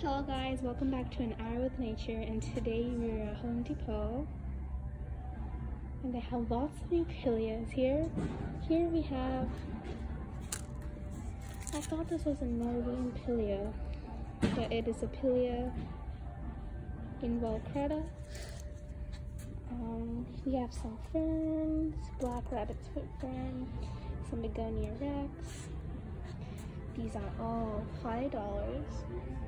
Hello guys, welcome back to an hour with nature and today we're at Home Depot and they have lots of new pileas here. Here we have, I thought this was a Norwegian pilea, but it is a pilea involucrata. Um, we have some ferns, black rabbit's foot fern, some begonia rex. These are all $5.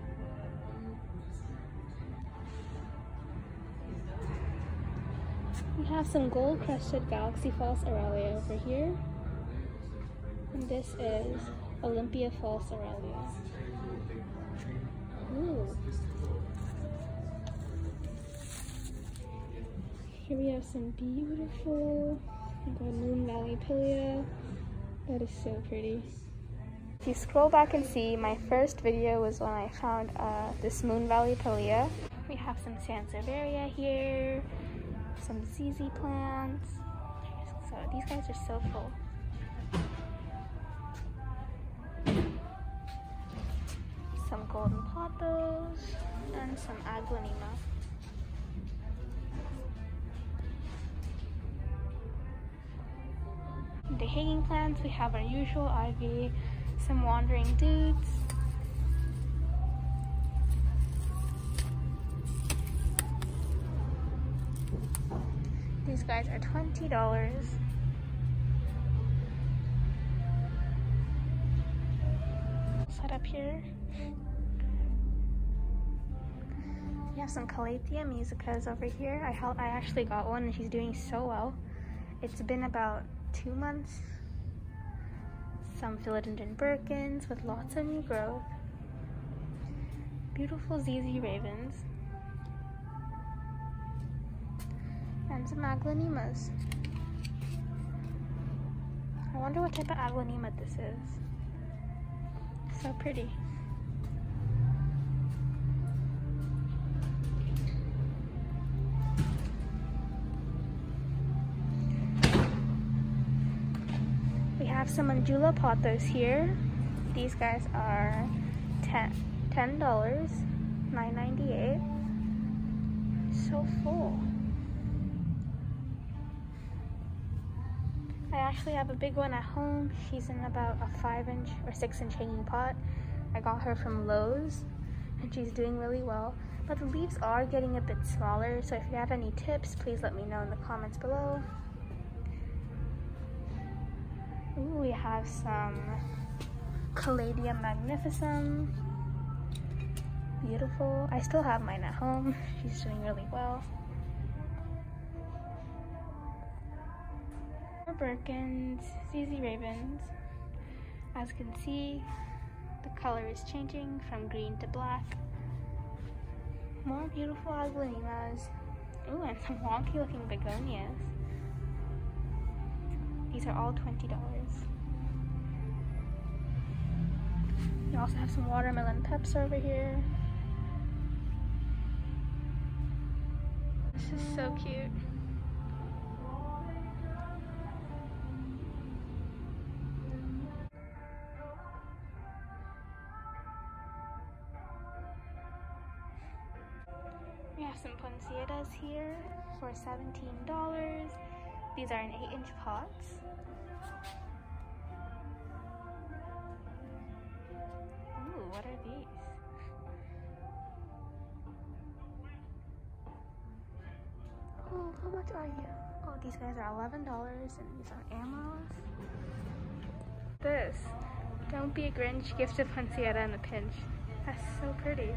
We have some gold crested galaxy false Aralia over here. And this is Olympia false Aralia. Ooh. Here we have some beautiful Moon Valley Pilea. That is so pretty. If you scroll back and see, my first video was when I found uh, this Moon Valley Pilea. We have some Sansevieria here, some ZZ plants. So these guys are so full. Some golden pothos and some aglaonema. The hanging plants, we have our usual ivy, some wandering dudes, These guys are $20. Set up here. We have some Calathea musaicas over here. I, I actually got one and she's doing so well. It's been about two months. Some philodendron Birkins with lots of new growth. Beautiful ZZ ravens. And some aglaonemas. I wonder what type of aglaonema this is. So pretty. We have some Manjula pothos here. These guys are $10, $10 9.98. So full. Actually have a big one at home. She's in about a five inch or six inch hanging pot. I got her from Lowe's and she's doing really well. But the leaves are getting a bit smaller, so if you have any tips, please let me know in the comments below. Ooh, we have some Caladium magnificum. Beautiful. I still have mine at home. She's doing really well. Birkins, ZZ Ravens. As you can see, the color is changing from green to black. More beautiful aglaonemas. Ooh, and some wonky looking begonias. These are all $20. We also have some watermelon peps over here. This is so cute. Have some poinsettias here for $17. These are in 8 inch pots. Ooh, what are these? Oh, how much are you? Oh, these guys are $11 and these are amaryllis. This. Don't be a Grinch, gift a poinsettia in a pinch. That's so pretty.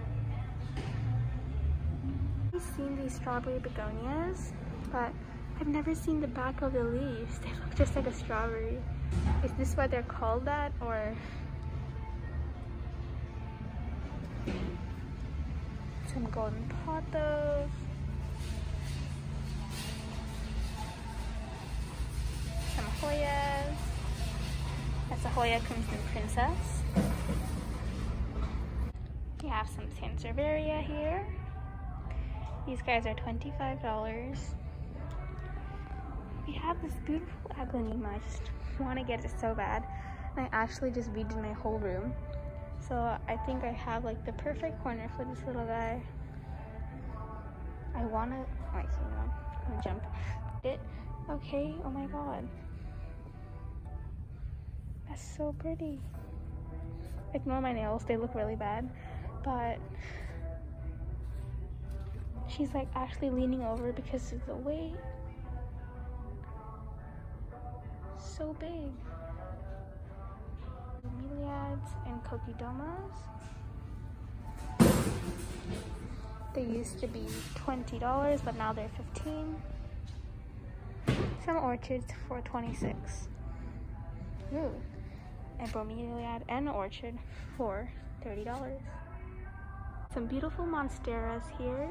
I've seen these strawberry begonias, but I've never seen the back of the leaves. They look just like a strawberry. Is this why they're called that, or? Some golden pothos. Some Hoyas. That's a Hoya Crimson Princess. We have some Sansevieria here. These guys are $25. We have this beautiful aglaonema. I just want to get it so bad. And I actually just redid my whole room. So I think I have like the perfect corner for this little guy. I wanna, like, you know, I'm gonna jump it. Okay, oh my god. That's so pretty. Ignore my nails, they look really bad. But she's like actually leaning over because of the weight. So big. Bromeliads and Kokedamas. They used to be $20, but now they're 15 Some orchids for 26 Ooh. And bromeliad and orchid for $30. Some beautiful monsteras here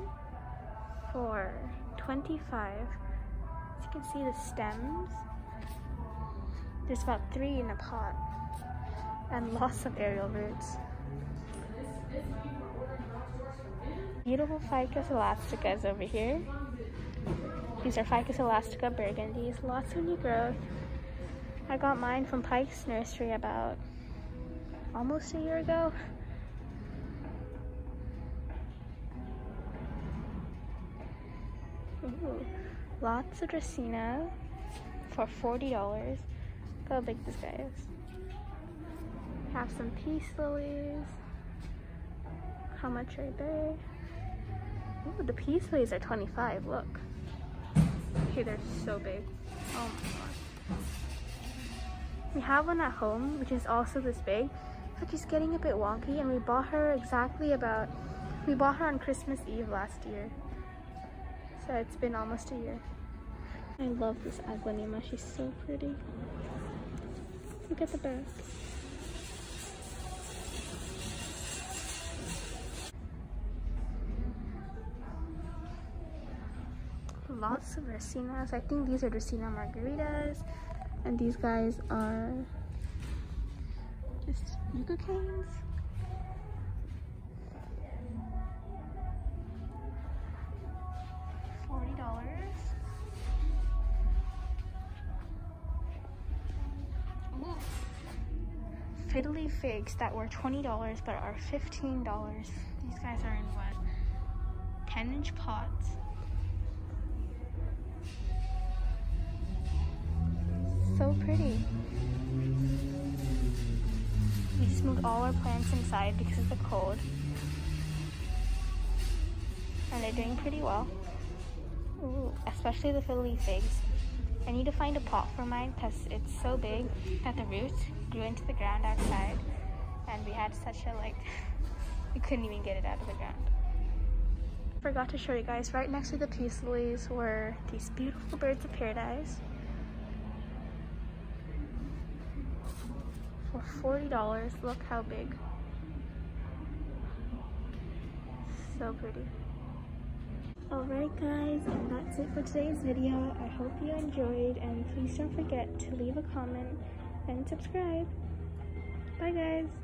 for 25 As you can see the stems, there's about three in a pot and lots of aerial roots. Beautiful Ficus elastica is over here. These are Ficus elastica burgundies, lots of new growth. I got mine from Pike's Nursery about almost a year ago. Lots of Dracaena for $40. Look how big this guy is. Have some peace lilies. How much are they? Ooh, the peace lilies are 25, look. Okay, they're so big. Oh my god. We have one at home, which is also this big, but she's getting a bit wonky and we bought her exactly about, we bought her on Christmas Eve last year. So it's been almost a year. I love this Aglaonema, she's so pretty. Look at the back. lots of Dracaenas. I think these are Dracaena marginatas. And these guys are just yucca canes. Fiddly figs that were $20 but are $15. These guys are in what? 10 inch pots. so pretty. We just moved all our plants inside because of the cold. And they're doing pretty well. Ooh, especially the fiddly figs. I need to find a pot for mine because it's so big that the roots grew into the ground outside. And we had such a like, we couldn't even get it out of the ground. Forgot to show you guys, right next to the peace lilies were these beautiful birds of paradise. for $40. Look how big. So pretty. Alright guys, and that's it for today's video. I hope you enjoyed and please don't forget to leave a comment and subscribe. Bye guys!